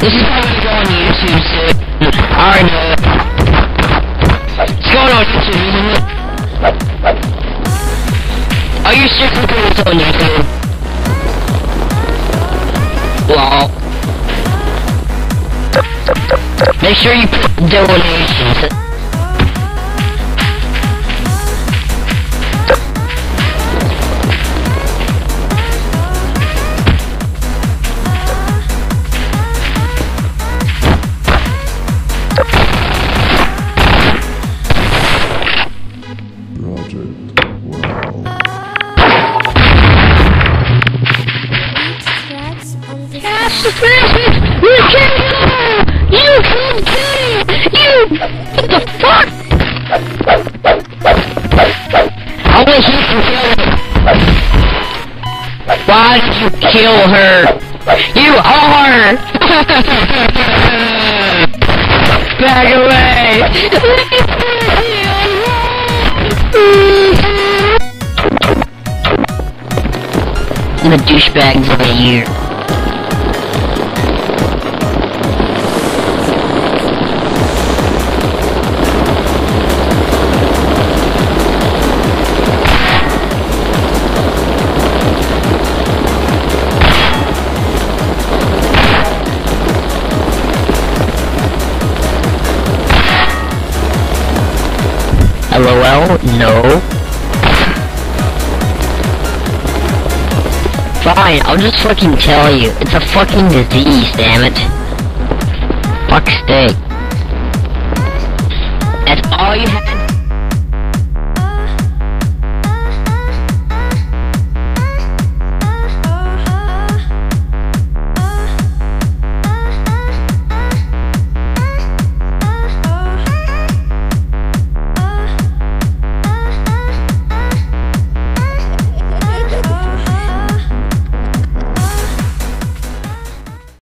This is probably gonna go on YouTube soon. I know it. It's going on YouTube, isn't it? Are you putting this on YouTube? Lol. Make sure you put donations. On the That's the fastest! You can go! You can get it! You... What the fuck? I wish you could kill her. Why did you kill her? You are! Back away! the douchebags of the year. LOL? No. Fine, I'll just fucking tell you. It's a fucking disease, damn it. Fuck steak. That's all you had